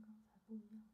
跟刚才不一样。